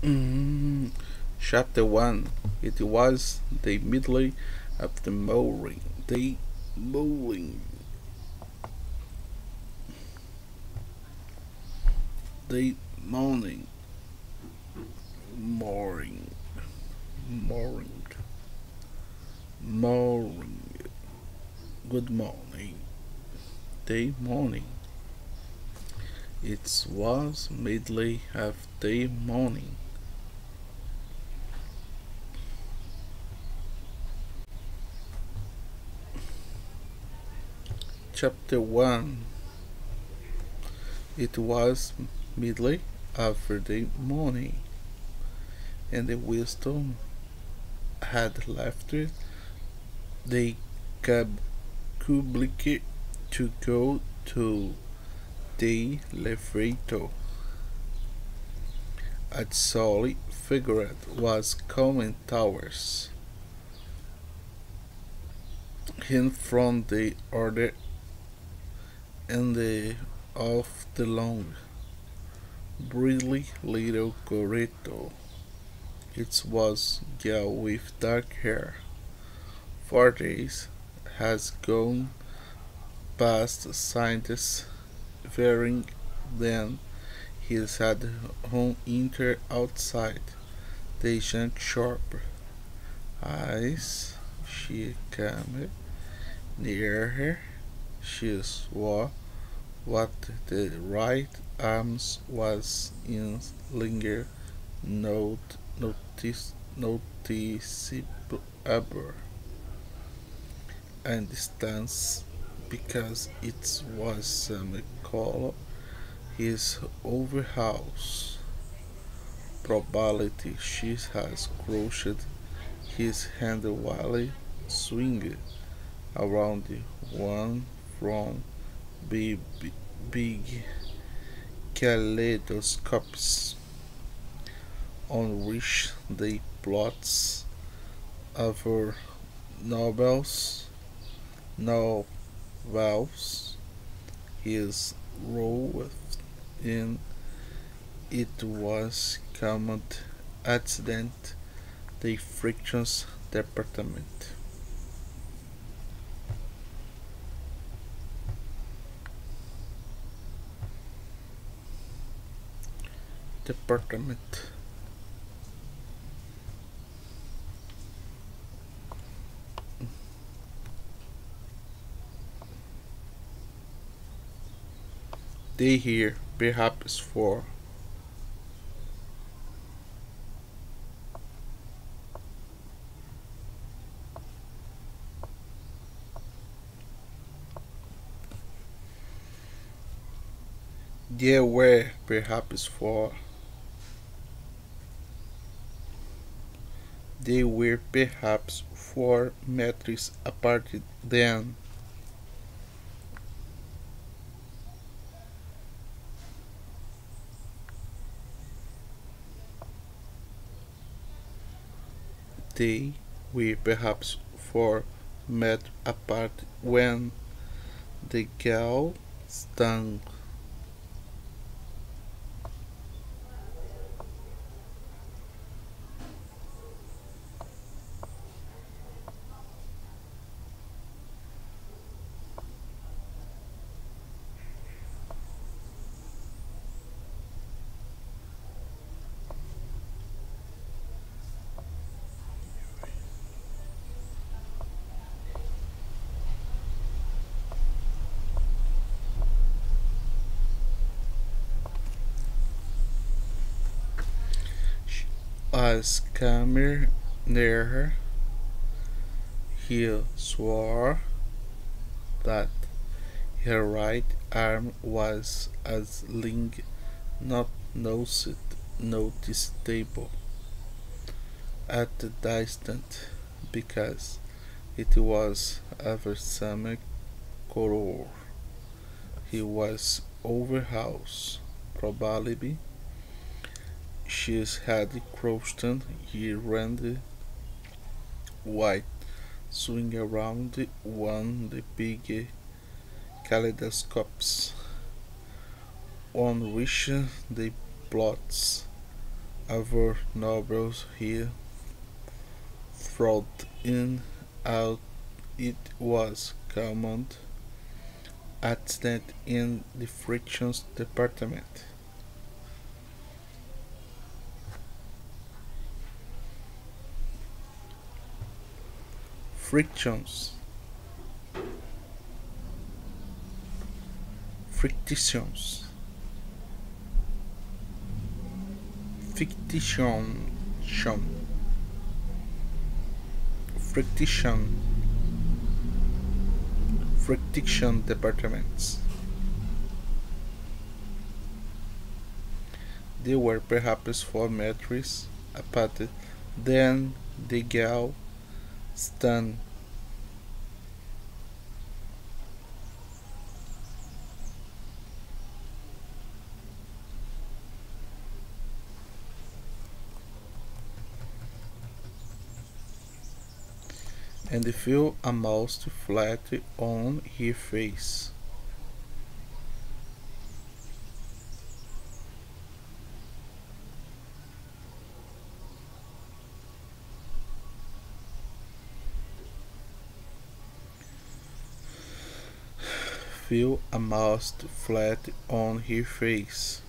Mm, chapter 1 It was the middle of the morning. The morning. The morning. Morning. Morning. Morning. Good morning. The morning. It was middle of the morning. Chapter 1 It was middle after the morning, and the wisdom had left the cab public to go to the elevator. A tall figure was coming towards him from the other end of the long, brightly little corridor. It was girl with dark hair. Four days has gone past scientists wearing then his had home enter outside the young sharp eyes she came near her she saw what the right arms was in linger note notice noticeable. And distance because it was some call his overhouse. Probability she has crushed his hand while swinging around one from big, big kaleidoscopes on which the plots of novels novels. His role in it was common accident the frictions department department. They here perhaps for there were perhaps for they were perhaps four meters apart then. They were perhaps four meters apart when the girl stung as came near he swore that her right arm was as ling not noticed noticeable at the distance because it was ever some color. He was over house, probably she's had crowston year-round white swing around one the big kaleidoscopes on which the plots our nobles here throughout in out it was common accident in the frictions department. Frictions. Frictions friction friction friction departments. They were perhaps four meters apart. Then the gal stand and feel almost flat on her face. Feel almost flat on her face.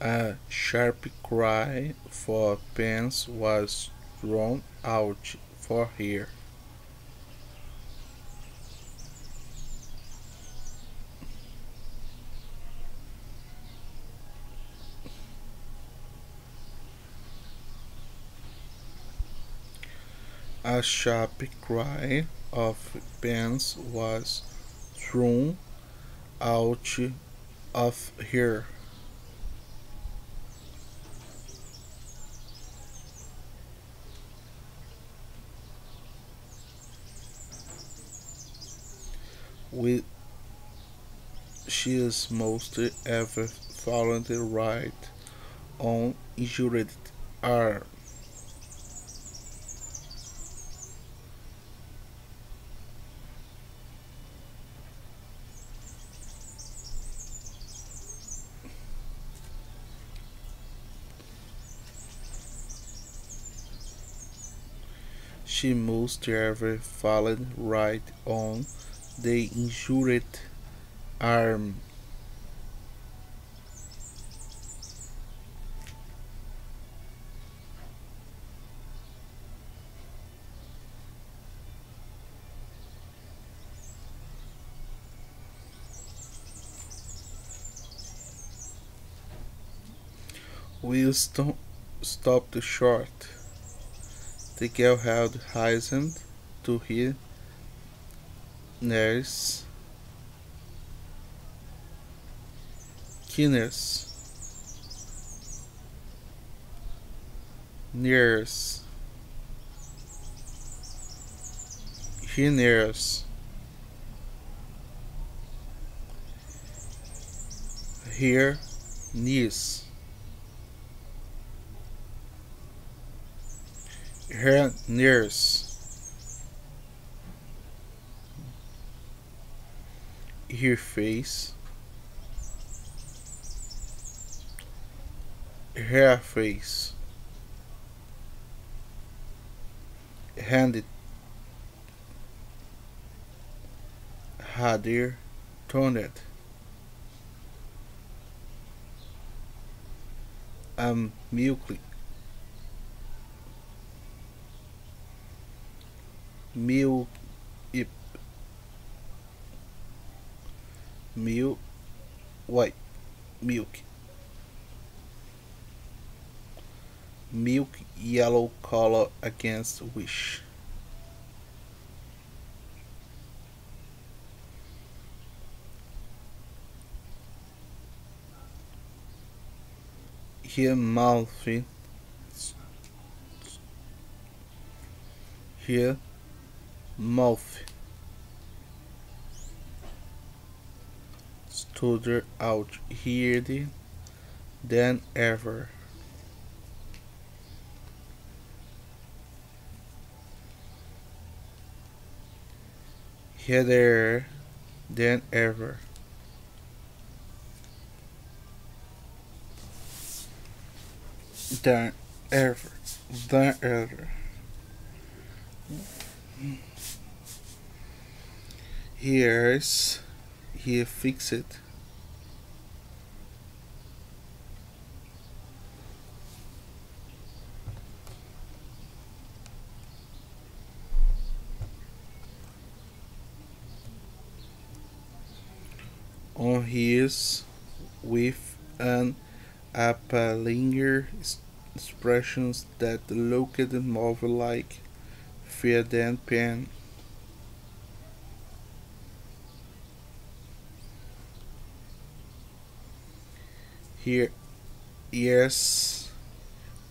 A sharp cry for pence was drawn out for her. A sharp cry of pence was thrown out of her. with she is most ever fallen right on injured arm. She must ever fallen right on the injured arm. Winston stopped short. The girl held hastened to her nurse he nurse here niece her nurse. Her face. Her face. Handed harder toned um milky milk milk white. Milk milk yellow color against wish. Here mouth here mouth stood out here than ever. Heather than ever. Than ever. Than ever. Here's here fix it. on his with an appalling expressions that looked more like fear than pain. Here, yes,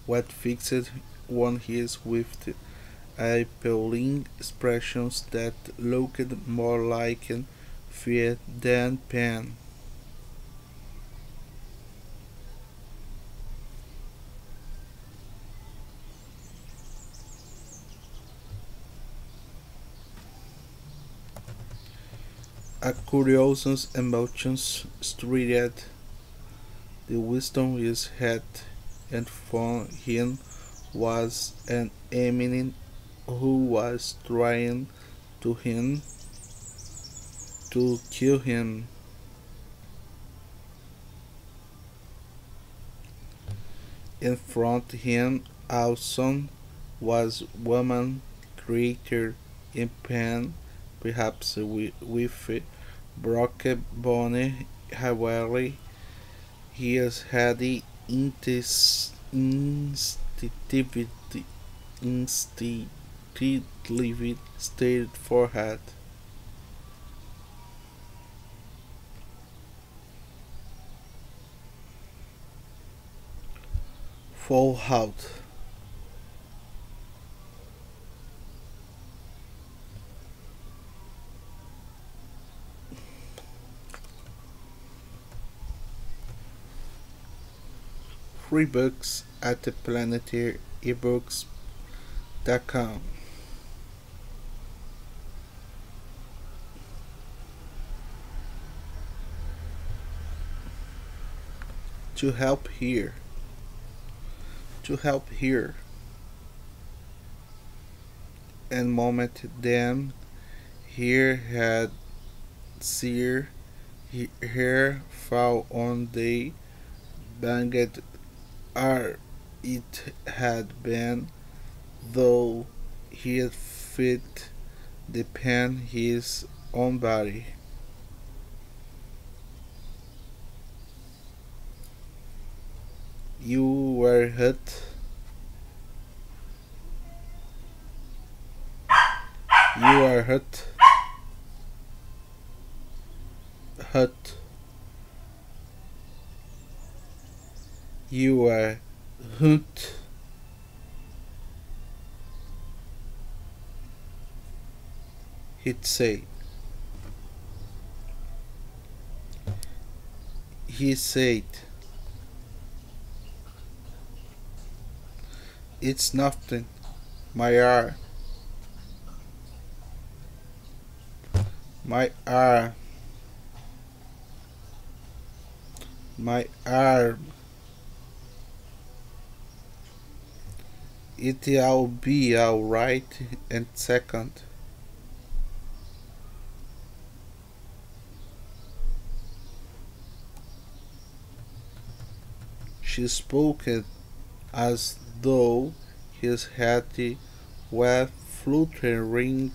what fixed one his with the appealing expressions that looked more like fear than pain. A curious emotions stirred the wisdom his had and for him was an eminent who was trying to him to kill him. In front him also was woman created in pain, perhaps with, with broken bone, however, his heady instinctively, instinctively stared forehead. fall Free books at the planetary ebooks.com. To help here. To help here. And moment them. Here had seer here fall on the banged are it had been though he fit the pen his own body you were hurt. You are hurt. Hurt. You uh, are hurt. He'd say. He said. It's nothing. My arm. My arm. My arm. It'll be alright in second. She spoke as though his head were fluttering,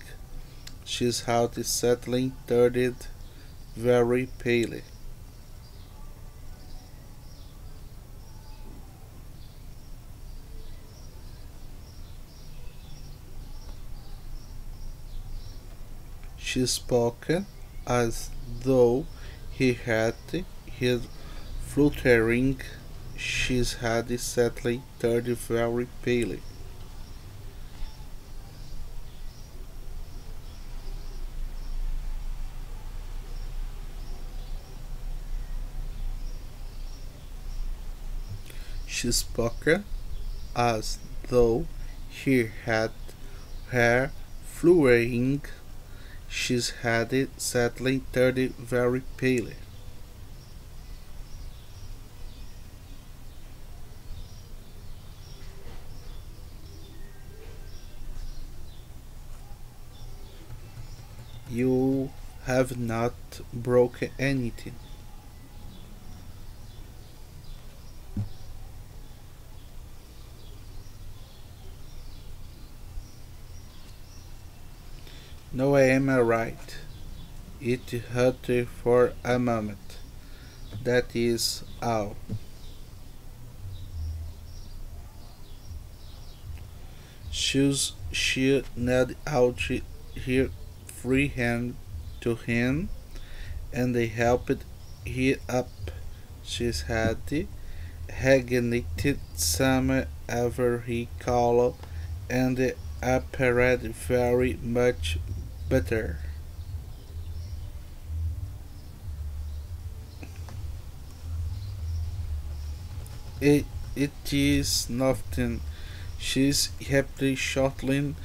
his heart settling turned very pale. She spoke as though he had his fluttering his head sadly turned very pale. She spoke as though he had her flowing, She's had it sadly turned very pale. You have not broken anything. No, I am right. It hurt for a moment. That is all. Shoes she knelt out her free hand to him, and they helped her up. She had ignited some ever he called, and appeared very much better. It, it is nothing. She's happily shortly.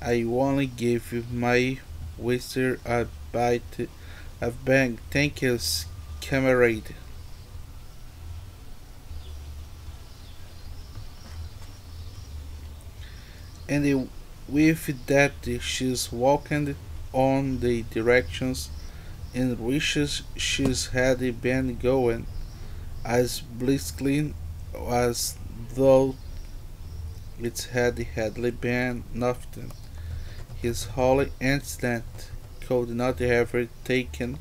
I only gave you my waiter a bite of bang. Thank you, camarade. And with that, she's walking on the directions in which she's had been going, as briskly as though it had hardly been nothing. His whole incident could not have taken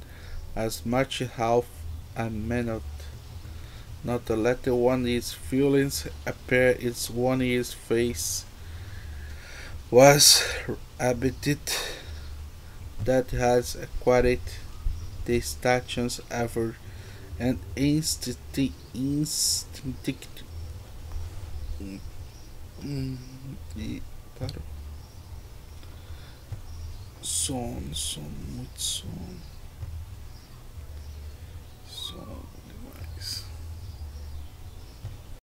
as much half a minute. Not to let one his feelings appear its one his face was appetite that has acquired the stations ever and instinctively instinct, claro. Son, son, muy son. Son.